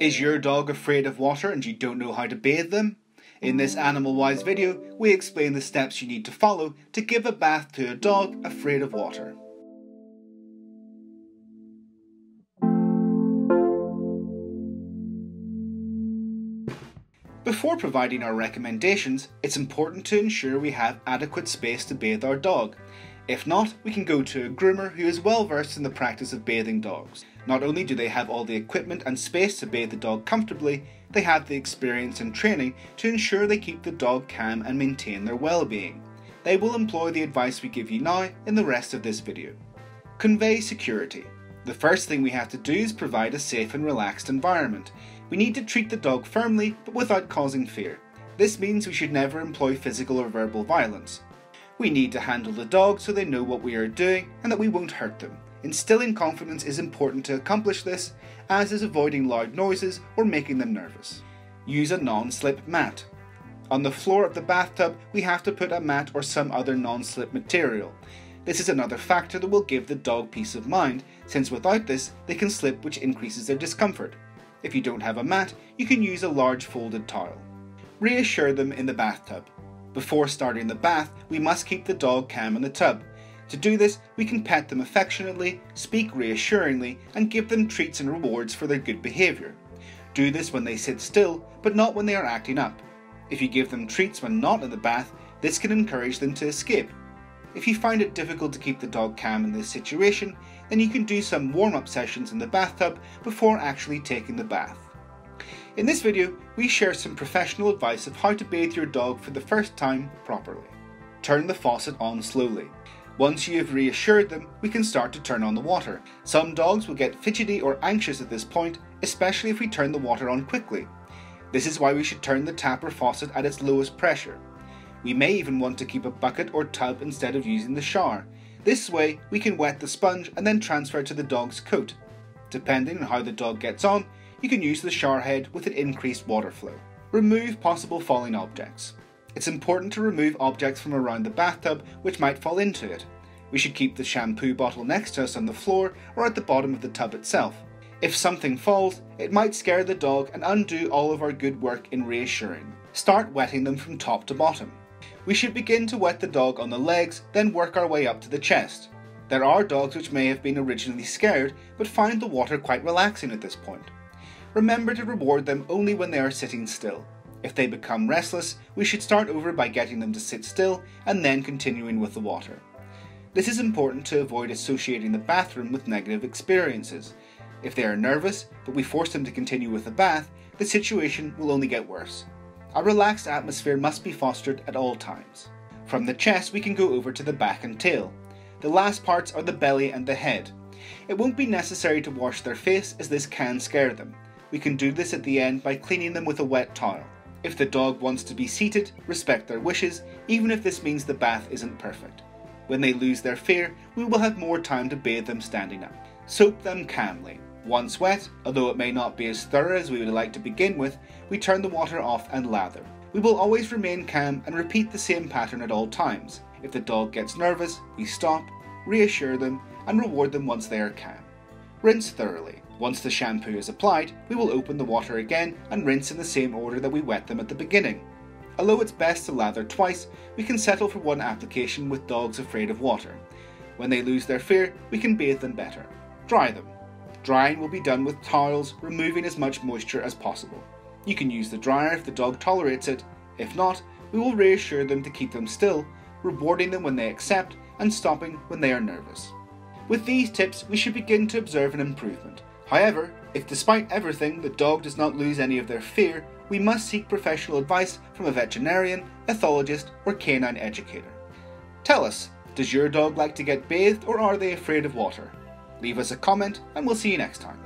Is your dog afraid of water and you don't know how to bathe them? In this AnimalWised video, we explain the steps you need to follow to give a bath to a dog afraid of water. Before providing our recommendations, it's important to ensure we have adequate space to bathe our dog. If not, we can go to a groomer who is well versed in the practice of bathing dogs. Not only do they have all the equipment and space to bathe the dog comfortably, they have the experience and training to ensure they keep the dog calm and maintain their well-being. They will employ the advice we give you now in the rest of this video. Convey security. The first thing we have to do is provide a safe and relaxed environment. We need to treat the dog firmly but without causing fear. This means we should never employ physical or verbal violence. We need to handle the dog so they know what we are doing and that we won't hurt them. Instilling confidence is important to accomplish this, as is avoiding loud noises or making them nervous. Use a non-slip mat. On the floor of the bathtub, we have to put a mat or some other non-slip material. This is another factor that will give the dog peace of mind, since without this, they can slip which increases their discomfort. If you don't have a mat, you can use a large folded towel. Reassure them in the bathtub. Before starting the bath, we must keep the dog calm in the tub. To do this, we can pet them affectionately, speak reassuringly, and give them treats and rewards for their good behaviour. Do this when they sit still, but not when they are acting up. If you give them treats when not in the bath, this can encourage them to escape. If you find it difficult to keep the dog calm in this situation, then you can do some warm up sessions in the bathtub before actually taking the bath. In this video, we share some professional advice of how to bathe your dog for the first time properly. Turn the faucet on slowly. Once you have reassured them, we can start to turn on the water. Some dogs will get fidgety or anxious at this point, especially if we turn the water on quickly. This is why we should turn the tap or faucet at its lowest pressure. We may even want to keep a bucket or tub instead of using the shower. This way, we can wet the sponge and then transfer to the dog's coat. Depending on how the dog gets on, you can use the shower head with an increased water flow. Remove possible falling objects. It's important to remove objects from around the bathtub which might fall into it. We should keep the shampoo bottle next to us on the floor or at the bottom of the tub itself. If something falls, it might scare the dog and undo all of our good work in reassuring. Start wetting them from top to bottom. We should begin to wet the dog on the legs, then work our way up to the chest. There are dogs which may have been originally scared, but find the water quite relaxing at this point remember to reward them only when they are sitting still. If they become restless, we should start over by getting them to sit still and then continuing with the water. This is important to avoid associating the bathroom with negative experiences. If they are nervous, but we force them to continue with the bath, the situation will only get worse. A relaxed atmosphere must be fostered at all times. From the chest, we can go over to the back and tail. The last parts are the belly and the head. It won't be necessary to wash their face as this can scare them. We can do this at the end by cleaning them with a wet towel. If the dog wants to be seated, respect their wishes, even if this means the bath isn't perfect. When they lose their fear, we will have more time to bathe them standing up. Soap them calmly. Once wet, although it may not be as thorough as we would like to begin with, we turn the water off and lather. We will always remain calm and repeat the same pattern at all times. If the dog gets nervous, we stop, reassure them, and reward them once they are calm. Rinse thoroughly. Once the shampoo is applied, we will open the water again and rinse in the same order that we wet them at the beginning. Although it's best to lather twice, we can settle for one application with dogs afraid of water. When they lose their fear, we can bathe them better. Dry them. Drying will be done with towels, removing as much moisture as possible. You can use the dryer if the dog tolerates it. If not, we will reassure them to keep them still, rewarding them when they accept and stopping when they are nervous. With these tips, we should begin to observe an improvement. However, if despite everything the dog does not lose any of their fear, we must seek professional advice from a veterinarian, ethologist, or canine educator. Tell us, does your dog like to get bathed or are they afraid of water? Leave us a comment and we'll see you next time.